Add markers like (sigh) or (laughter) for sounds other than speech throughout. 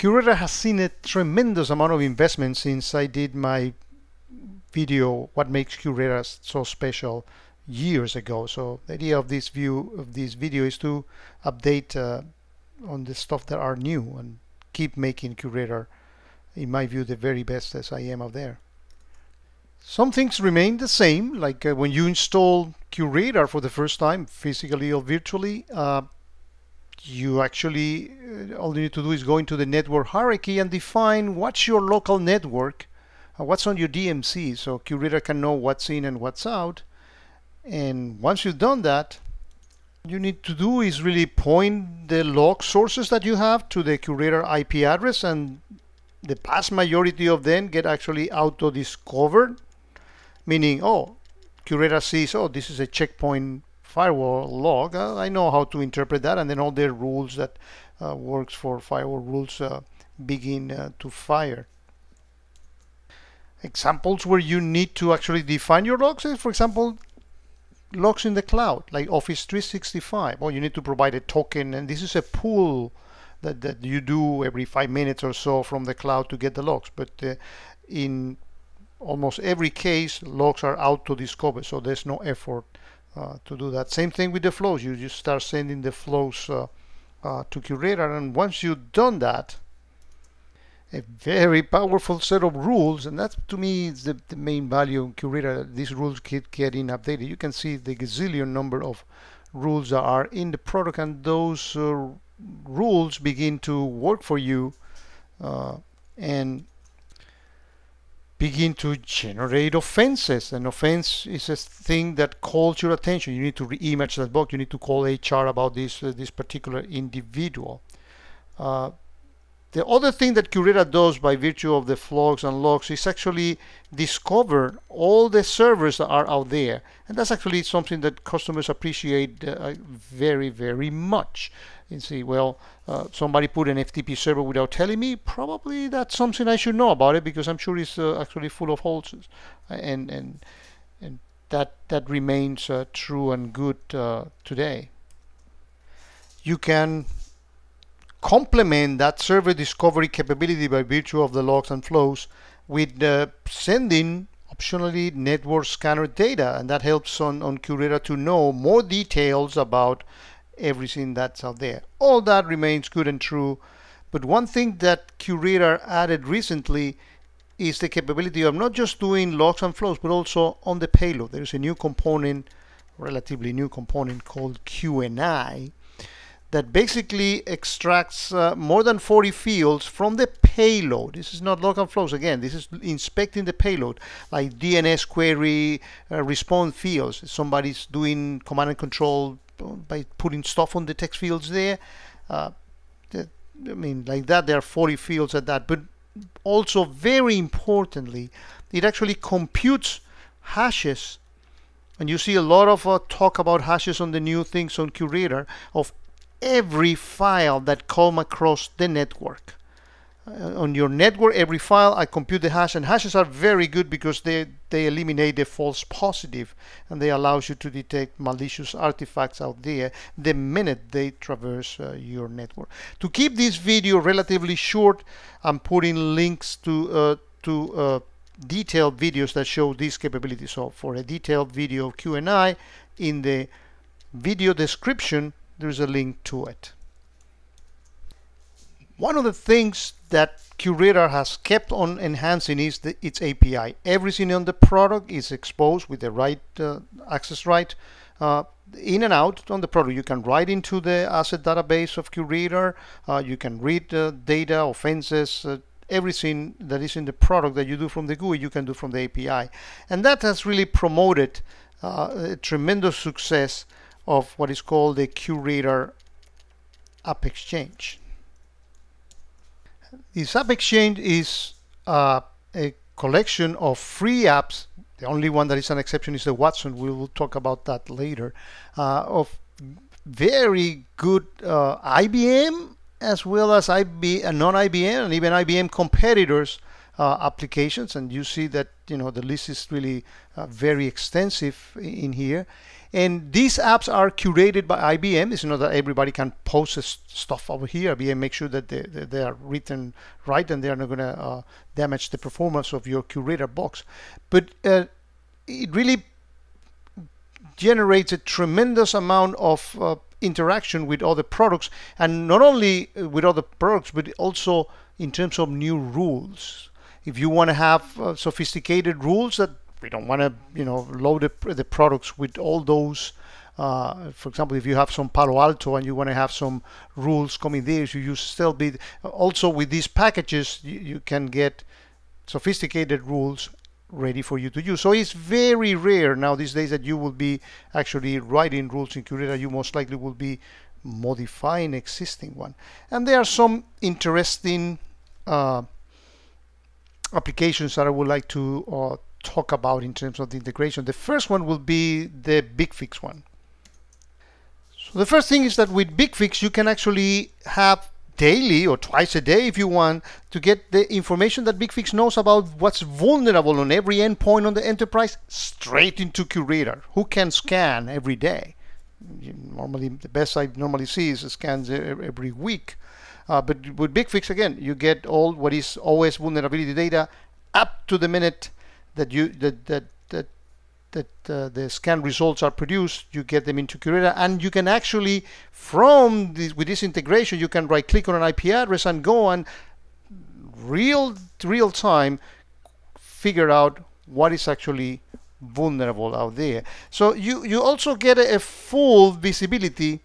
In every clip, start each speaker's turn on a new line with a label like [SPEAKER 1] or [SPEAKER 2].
[SPEAKER 1] QRadar has seen a tremendous amount of investment since I did my video, What Makes QRadar So Special, years ago. So the idea of this view of this video is to update uh, on the stuff that are new and keep making QRadar, in my view, the very best as I am out there. Some things remain the same, like uh, when you install QRadar for the first time, physically or virtually, uh, you actually uh, all you need to do is go into the network hierarchy and define what's your local network uh, what's on your DMZ so QRadar can know what's in and what's out. And once you've done that you need to do is really point the log sources that you have to the QRadar IP address and the vast majority of them get actually auto discovered meaning oh QRadar sees oh this is a checkpoint firewall log, uh, I know how to interpret that and then all the rules that uh, works for firewall rules uh, begin uh, to fire. Examples where you need to actually define your logs is, for example, logs in the cloud, like Office 365. Well, you need to provide a token, and this is a pool that, that you do every five minutes or so from the cloud to get the logs. But uh, in almost every case, logs are auto-discovered, so there's no effort uh, to do that. Same thing with the flows. You just start sending the flows uh, uh, to QRadar, and once you've done that, a very powerful set of rules, and that to me is the, the main value in QRadar. These rules keep getting updated. You can see the gazillion number of rules that are in the product, and those uh, rules begin to work for you uh, and begin to generate offenses. An offense is a thing that calls your attention. You need to re-image that box. You need to call HR about this uh, this particular individual. Uh, the other thing that QRadar does by virtue of the flogs and logs is actually discover all the servers that are out there. And that's actually something that customers appreciate uh, very, very much and say, well, uh, somebody put an FTP server without telling me, probably that's something I should know about it because I'm sure it's uh, actually full of holes, and and and that that remains uh, true and good uh, today. You can complement that server discovery capability by virtue of the logs and flows with uh, sending optionally network scanner data, and that helps on on QRadar to know more details about everything that's out there. All that remains good and true, but one thing that QRadar added recently is the capability of not just doing logs and flows, but also on the payload. There's a new component, relatively new component called QNI, that basically extracts uh, more than 40 fields from the payload. This is not log and flows again. This is inspecting the payload, like DNS query uh, response fields. Somebody's doing command and control by putting stuff on the text fields there. Uh, I mean, like that, there are 40 fields at that. But also, very importantly, it actually computes hashes. And you see a lot of uh, talk about hashes on the new things on QRadar of every file that come across the network. Uh, on your network every file I compute the hash and hashes are very good because they they eliminate the false positive and they allows you to detect malicious artifacts out there the minute they traverse uh, your network to keep this video relatively short I'm putting links to uh, to uh, detailed videos that show these capabilities so for a detailed video of QNI in the video description there's a link to it one of the things that QRadar has kept on enhancing is the, its API. Everything on the product is exposed with the right uh, access right uh, in and out on the product. You can write into the asset database of QRadar. Uh, you can read data, offenses, uh, everything that is in the product that you do from the GUI, you can do from the API. And that has really promoted uh, a tremendous success of what is called the QRadar App Exchange. This app exchange is uh, a collection of free apps. The only one that is an exception is the Watson. We will talk about that later. Uh, of very good uh, IBM as well as IB, uh, non-IBM and even IBM competitors uh, applications and you see that you know the list is really uh, very extensive in here and these apps are curated by IBM. It's not that everybody can post stuff over here. IBM make sure that they, they are written right and they are not going to uh, damage the performance of your QRadar box. But uh, it really generates a tremendous amount of uh, interaction with other products and not only with other products but also in terms of new rules if you want to have uh, sophisticated rules that we don't want to you know load the, the products with all those uh, for example, if you have some Palo Alto and you want to have some rules coming there, you still be also with these packages, you, you, can get sophisticated rules ready for you to use. So it's very rare now these days that you will be actually writing rules in QRadar. You most likely will be modifying existing one. And there are some interesting uh, applications that I would like to uh, talk about in terms of the integration. The first one will be the BigFix one. So the first thing is that with BigFix you can actually have daily or twice a day if you want to get the information that BigFix knows about what's vulnerable on every endpoint on the enterprise straight into QRadar. Who can scan every day? Normally, the best I normally see is scans every week. Uh, but with BigFix, again, you get all what is always vulnerability data up to the minute that you that that that that uh, the scan results are produced you get them into QRadar and you can actually from this with this integration you can right click on an IP address and go and real real time figure out what is actually vulnerable out there. So you you also get a, a full visibility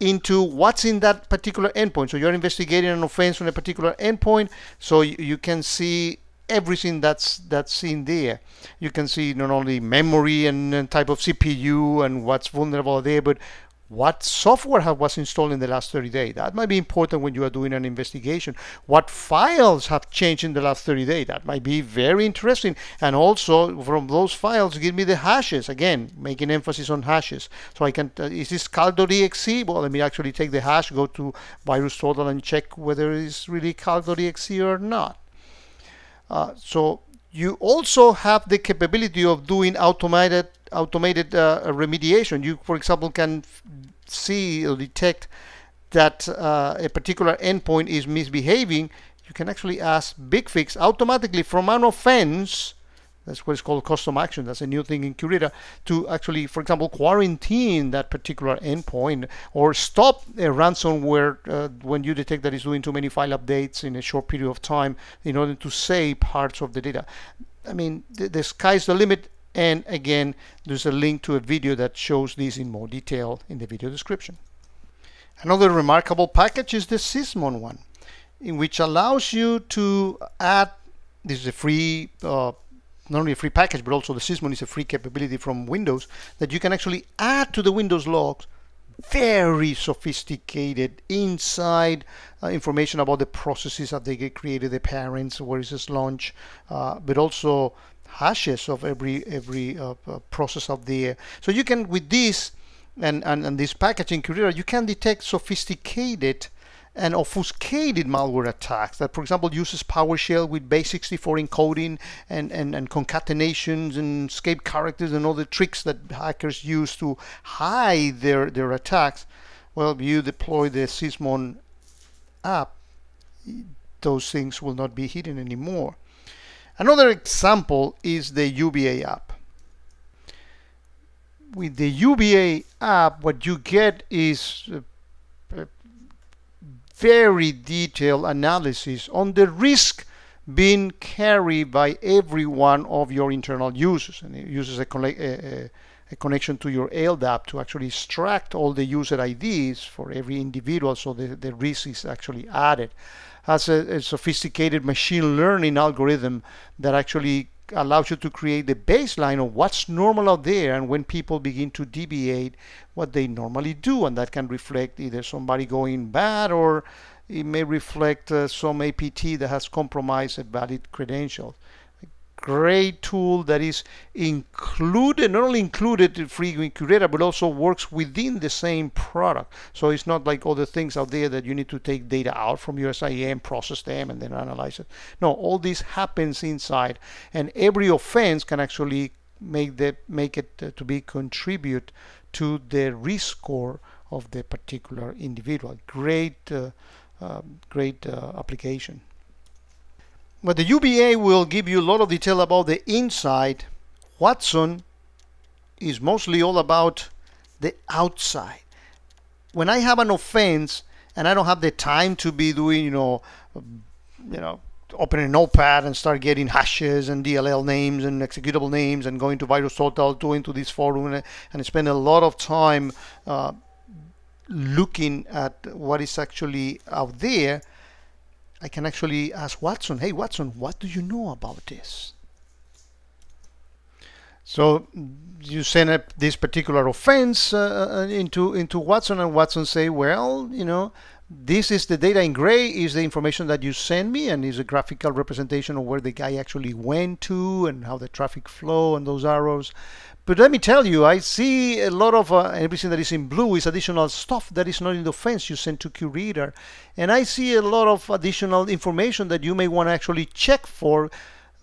[SPEAKER 1] into what's in that particular endpoint so you're investigating an offense on a particular endpoint so you, can see everything that's that's in there. You can see not only memory and type of CPU and what's vulnerable there, but what software have, was installed in the last 30 days. That might be important when you are doing an investigation. What files have changed in the last 30 days. That might be very interesting. And also from those files, give me the hashes. Again, making emphasis on hashes. So I can, uh, is this cal.exe? Well, let me actually take the hash, go to VirusTotal and check whether it's really cal.exe or not. Uh, so you also have the capability of doing automated automated uh, remediation. You, for example, can see or detect that uh, a particular endpoint is misbehaving. You can actually ask BigFix automatically from an offense that's what is called custom action. That's a new thing in QRadar to actually, for example, quarantine that particular endpoint or stop a ransomware uh, when you detect that it's doing too many file updates in a short period of time in order to save parts of the data. I mean, the, the sky's the limit. And again, there's a link to a video that shows this in more detail in the video description. Another remarkable package is the Sysmon one, in which allows you to add, this is a free uh, not only a free package, but also the Sysmon is a free capability from Windows that you can actually add to the Windows logs very sophisticated inside uh, information about the processes that they get created, the parents, where is this launch, uh, but also hashes of every every uh, process of there. So you can with this and, and, and this packaging QRadar, you can detect sophisticated and obfuscated malware attacks that, for example, uses PowerShell with base64 encoding and, and, and concatenations and escape characters and all the tricks that hackers use to hide their, their attacks. Well, if you deploy the Sysmon app, those things will not be hidden anymore. Another example is the UBA app. With the UBA app, what you get is uh, very detailed analysis on the risk being carried by every one of your internal users. And it uses a, a, a, connection to your LDAP to actually extract all the user IDs for every individual so the, the risk is actually added. Has a, a sophisticated machine learning algorithm that actually allows you to create the baseline of what's normal out there and when people begin to deviate what they normally do and that can reflect either somebody going bad or it may reflect uh, some APT that has compromised a valid credential. Great tool that is included, not only included in free QRadar, but also works within the same product. So it's not like other things out there that you need to take data out from your SIEM, process them, and then analyze it. No, all this happens inside, and every offense can actually make that make it uh, to be contribute to the risk score of the particular individual. Great, uh, uh, great uh, application. But the UBA will give you a lot of detail about the inside. Watson is mostly all about the outside. When I have an offense and I don't have the time to be doing, you know, you know, open a notepad and start getting hashes and DLL names and executable names and going to VirusTotal, going to this forum and, and spend a lot of time uh, looking at what is actually out there, I can actually ask Watson, hey Watson, what do you know about this? So you send up this particular offense uh, uh, into into Watson, and Watson say, well, you know, this is the data in gray is the information that you send me, and is a graphical representation of where the guy actually went to and how the traffic flow and those arrows. But let me tell you, I see a lot of uh, everything that is in blue is additional stuff that is not in the offense you send to QRadar. And I see a lot of additional information that you may want to actually check for,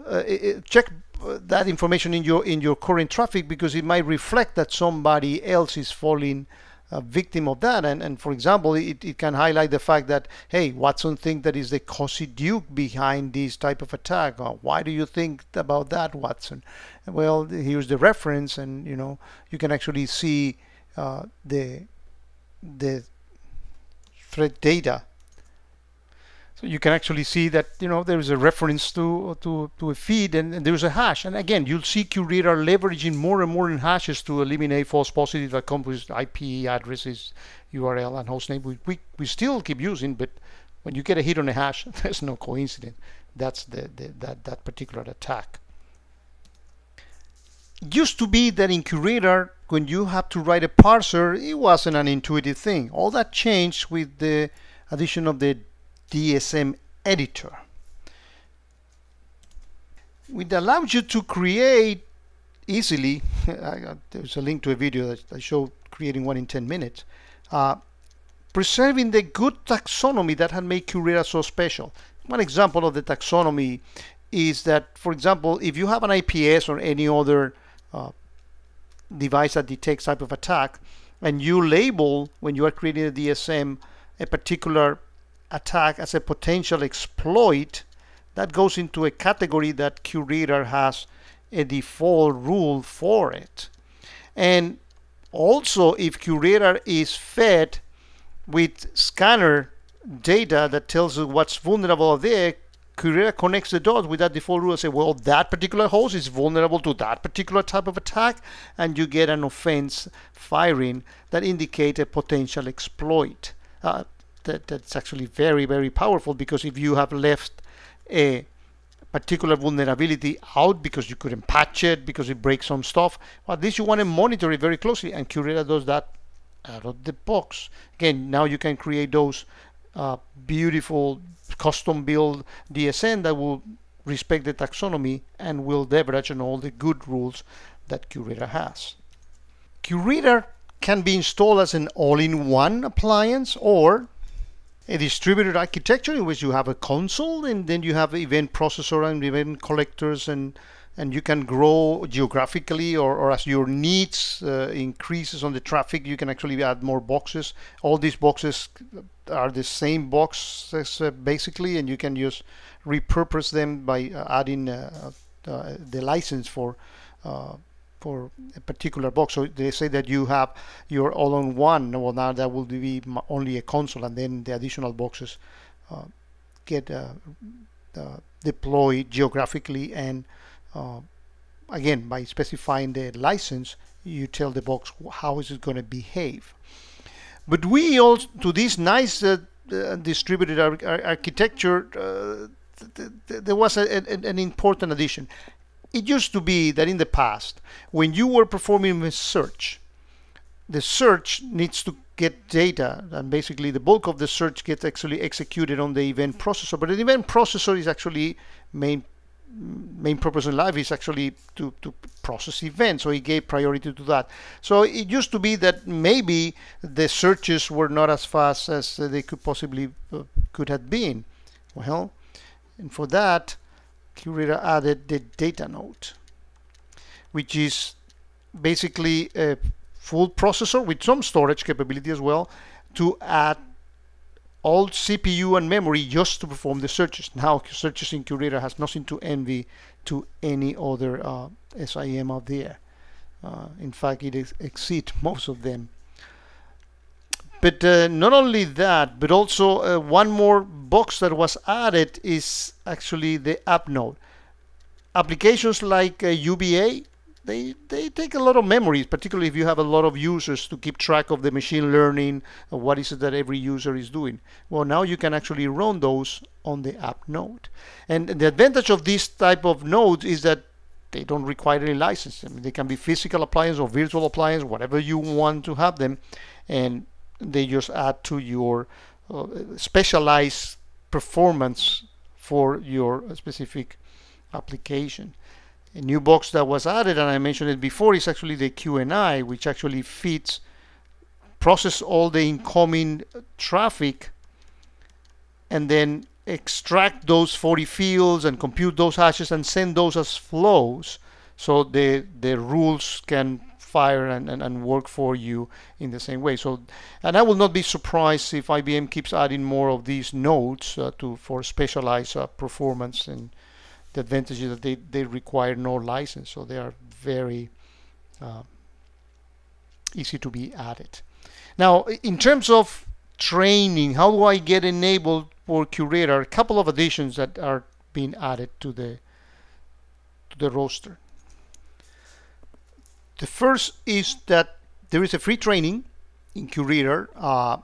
[SPEAKER 1] uh, check uh, that information in your in your current traffic because it might reflect that somebody else is falling a victim of that. And, and for example, it, it can highlight the fact that, hey, Watson think that is the CozyDuke behind this type of attack. Or why do you think about that, Watson? Well, here's the reference, and you know you can actually see uh, the the threat data so you can actually see that you know there is a reference to to, to a feed and, and there's a hash. And again, you'll see QRadar leveraging more and more in hashes to eliminate false positives that come with IP addresses, URL, and hostname. We, we, we still keep using, but when you get a hit on a hash, (laughs) there's no coincidence. That's the, the that, that particular attack. Used to be that in QRadar, when you have to write a parser, it wasn't an intuitive thing. All that changed with the addition of the DSM editor. It allows you to create easily, (laughs) there's a link to a video that I show creating one in 10 minutes, uh, preserving the good taxonomy that had made QRadar so special. One example of the taxonomy is that, for example, if you have an IPS or any other uh, device that detects type of attack, and you label, when you are creating a DSM, a particular attack as a potential exploit, that goes into a category that QRadar has a default rule for it. And also, if QRadar is fed with scanner data that tells you what's vulnerable there, QRadar connects the dots with that default rule and say, well, that particular host is vulnerable to that particular type of attack, and you get an offense firing that indicate a potential exploit. Uh, that, that's actually very, very powerful because if you have left a particular vulnerability out because you couldn't patch it, because it breaks some stuff, well, at least you want to monitor it very closely and QRadar does that out of the box. Again, now you can create those uh, beautiful custom build DSM that will respect the taxonomy and will leverage on all the good rules that QRadar has. QRadar can be installed as an all-in-one appliance or a distributed architecture in which you have a console and then you have event processor and event collectors and and you can grow geographically or, or as your needs uh, increases on the traffic you can actually add more boxes. All these boxes are the same boxes uh, basically and you can just repurpose them by uh, adding uh, uh, the license for uh, for a particular box. So they say that you have your all-on-one. Well, now that will be only a console, and then the additional boxes uh, get uh, uh, deployed geographically. And uh, again, by specifying the license, you tell the box how is it going to behave. But we also to this nice uh, uh, distributed ar ar architecture. Th th there was a, a, an important addition it used to be that in the past, when you were performing a search, the search needs to get data, and basically the bulk of the search gets actually executed on the event processor. But the event processor is actually made main purpose in life is actually to, to process events. So he gave priority to that. So it used to be that maybe the searches were not as fast as they could possibly uh, could have been. Well and for that QRadar added the data node which is basically a full processor with some storage capability as well to add all CPU and memory just to perform the searches. Now searches in QRadar has nothing to envy to any other uh, SIEM out there. Uh, in fact, it exceeds (laughs) most of them. But uh, not only that, but also uh, one more box that was added is actually the app node. Applications like UBA uh, they, they take a lot of memories, particularly if you have a lot of users to keep track of the machine learning, what is it that every user is doing. Well, now you can actually run those on the app node. And the advantage of this type of nodes is that they don't require any license. I mean, they can be physical appliance or virtual appliance, whatever you want to have them, and they just add to your uh, Uh, specialized performance for your specific application. A new box that was added, and I mentioned it before, is actually the QNI, which actually feeds, process all the incoming traffic, and then extract those 40 fields and compute those hashes and send those as flows so the the rules can fire and, and, and work for you in the same way so and I will not be surprised if IBM keeps adding more of these nodes uh, to for specialized uh, performance and the advantage is that they, they require no license, so they are very uh, easy to be added. Now, in terms of training, how do I get enabled for QRadar? A couple of additions that are being added to the to the roster. The first is that there is a free training in QRadar uh,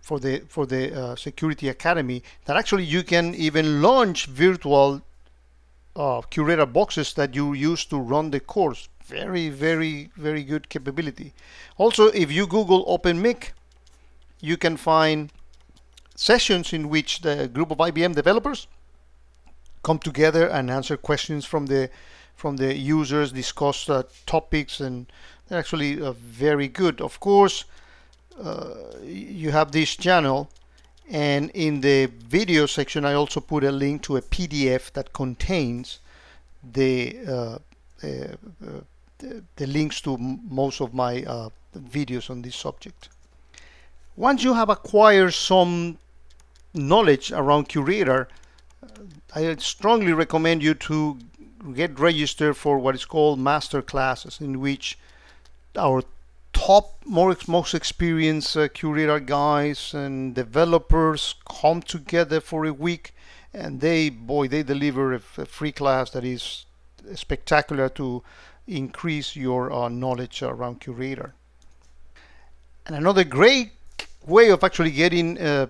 [SPEAKER 1] for the for the uh, Security Academy that actually you can even launch virtual uh, QRadar boxes that you use to run the course. Very, very, very good capability. Also, if you Google OpenMIC, you can find sessions in which the group of IBM developers come together and answer questions from the from the users, discuss uh, topics, and they're actually uh, very good. Of course, uh, you have this channel and in the video section I also put a link to a PDF that contains the uh, uh, the, links to most of my uh, videos on this subject. Once you have acquired some knowledge around QRadar, I strongly recommend you to get registered for what is called master classes in which our top more most experienced uh, QRadar guys and developers come together for a week and they boy they deliver a, a free class that is spectacular to increase your uh, knowledge around QRadar. And another great way of actually getting uh,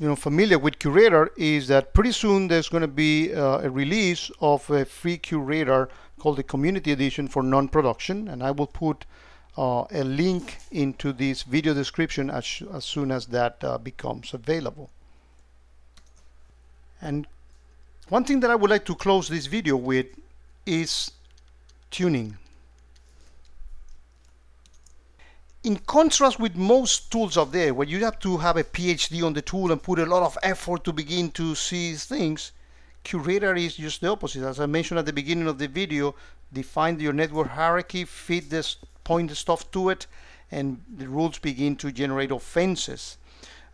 [SPEAKER 1] you know familiar with QRadar is that pretty soon there's going to be uh, a release of a free QRadar called the community edition for non-production and I will put uh, a link into this video description as, as soon as that uh, becomes available. And one thing that I would like to close this video with is tuning. In contrast with most tools out there where you have to have a PhD on the tool and put a lot of effort to begin to see things, QRadar is just the opposite. As I mentioned at the beginning of the video, define your network hierarchy, feed this point stuff to it, and the rules begin to generate offenses.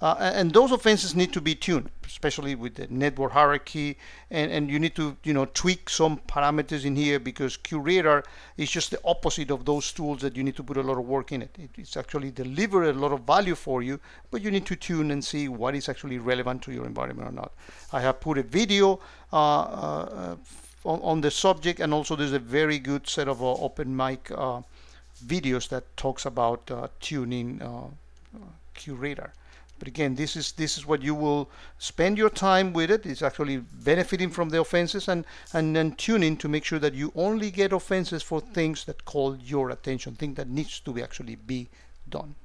[SPEAKER 1] Uh, and those offenses need to be tuned, especially with the network hierarchy, and, and you need to you know tweak some parameters in here because QRadar is just the opposite of those tools that you need to put a lot of work in it. It's actually deliver a lot of value for you, but you need to tune and see what is actually relevant to your environment or not. I have put a video uh, uh, on, on, the subject, and also there's a very good set of uh, OpenMIC uh, videos that talks about uh, tuning QRadar but again this is this is what you will spend your time with it. It's actually benefiting from the offenses and and then tuning to make sure that you only get offenses for things that call your attention things that needs to be actually be done